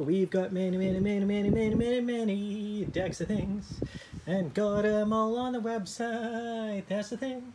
we've got many, many, many, many, many, many, many decks of things. And got them all on the website. That's the thing.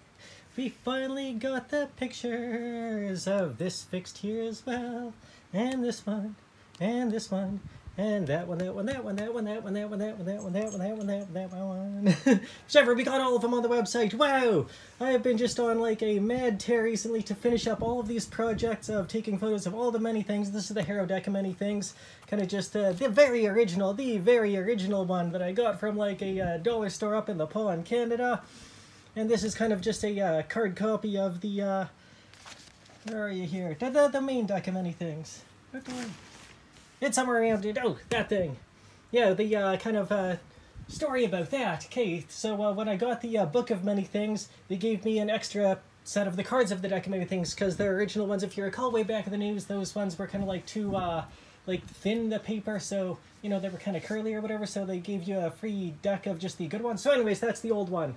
We finally got the pictures of this fixed here as well. And this one. And this one. And that one, that one, that one, that one, that one, that one, that one, that one, that one, that one, that one, that one. Whichever, we got all of them on the website. Wow! I have been just on like a mad tear recently to finish up all of these projects of taking photos of all the many things. This is the Harrow deck of many things. Kind of just uh, the very original, the very original one that I got from like a uh, dollar store up in the paw Canada. And this is kind of just a uh, card copy of the, uh, where are you here? The, the, the main deck of many things. It's somewhere around it. Oh, that thing. Yeah, the uh, kind of uh, story about that. Okay, so uh, when I got the uh, Book of Many Things, they gave me an extra set of the cards of the deck of many things because the original ones, if you recall way back in the news, those ones were kind of like too uh, like thin the paper, so you know they were kind of curly or whatever. So they gave you a free deck of just the good ones. So, anyways, that's the old one,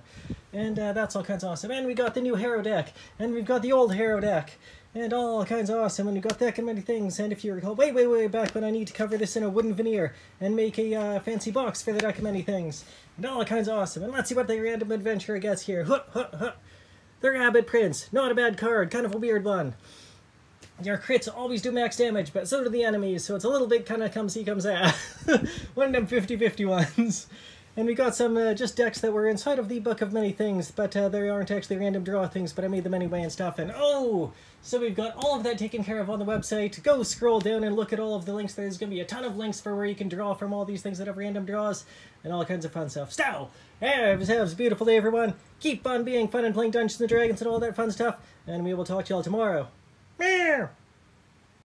and uh, that's all kinds of awesome. And we got the new Harrow deck, and we've got the old Harrow deck and all kinds of awesome. And we got that and many things. And if you recall, way, way, way back when I need to cover this in a wooden veneer and make a uh, fancy box for the many things. And all kinds of awesome. And let's see what the random adventurer gets here. Huh, huh, huh. The Rabbit Prince. Not a bad card. Kind of a weird one. Your crits always do max damage, but so do the enemies, so it's a little bit kind of come see, comes out. one of them 50-50 ones. And we got some uh, just decks that were inside of the Book of Many Things, but uh, they aren't actually random draw things, but I made them anyway and stuff. And oh, so we've got all of that taken care of on the website. Go scroll down and look at all of the links. There's going to be a ton of links for where you can draw from all these things that have random draws and all kinds of fun stuff. So, have, a beautiful day, everyone. Keep on being fun and playing Dungeons & Dragons and all that fun stuff, and we will talk to y'all tomorrow. Meow!